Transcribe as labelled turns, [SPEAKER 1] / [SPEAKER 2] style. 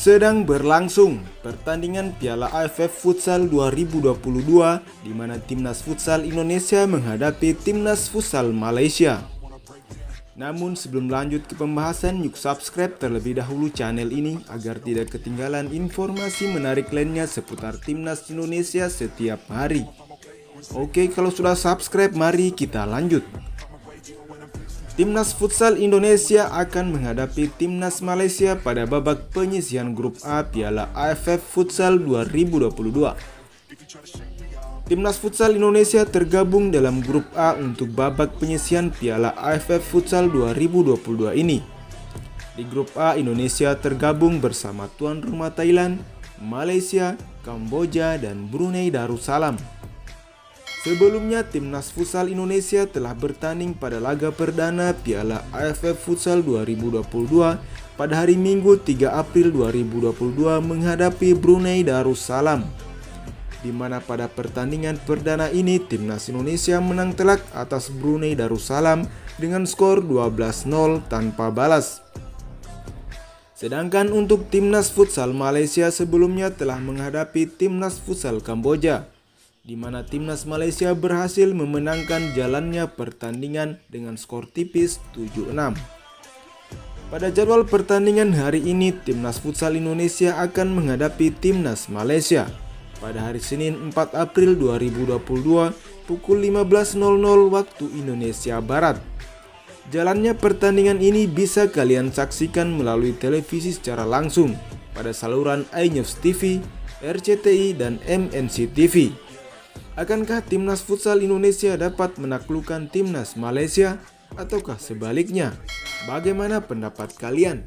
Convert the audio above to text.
[SPEAKER 1] Sedang berlangsung pertandingan Piala AFF Futsal 2022 di mana Timnas Futsal Indonesia menghadapi Timnas Futsal Malaysia. Namun sebelum lanjut ke pembahasan, yuk subscribe terlebih dahulu channel ini agar tidak ketinggalan informasi menarik lainnya seputar Timnas Indonesia setiap hari. Oke, kalau sudah subscribe, mari kita lanjut. Timnas Futsal Indonesia akan menghadapi Timnas Malaysia pada babak penyisian grup A Piala AFF Futsal 2022. Timnas Futsal Indonesia tergabung dalam grup A untuk babak penyisian Piala AFF Futsal 2022 ini. Di grup A, Indonesia tergabung bersama tuan rumah Thailand, Malaysia, Kamboja, dan Brunei Darussalam. Sebelumnya, Timnas Futsal Indonesia telah bertanding pada laga perdana Piala AFF Futsal 2022 pada hari Minggu 3 April 2022 menghadapi Brunei Darussalam. Di mana pada pertandingan perdana ini Timnas Indonesia menang telak atas Brunei Darussalam dengan skor 12-0 tanpa balas. Sedangkan untuk Timnas Futsal Malaysia sebelumnya telah menghadapi Timnas Futsal Kamboja di mana timnas Malaysia berhasil memenangkan jalannya pertandingan dengan skor tipis 7-6. Pada jadwal pertandingan hari ini, timnas futsal Indonesia akan menghadapi timnas Malaysia pada hari Senin 4 April 2022 pukul 15.00 waktu Indonesia Barat. Jalannya pertandingan ini bisa kalian saksikan melalui televisi secara langsung pada saluran iNews TV, RCTI, dan MNC TV. Akankah timnas futsal Indonesia dapat menaklukkan timnas Malaysia ataukah sebaliknya? Bagaimana pendapat kalian?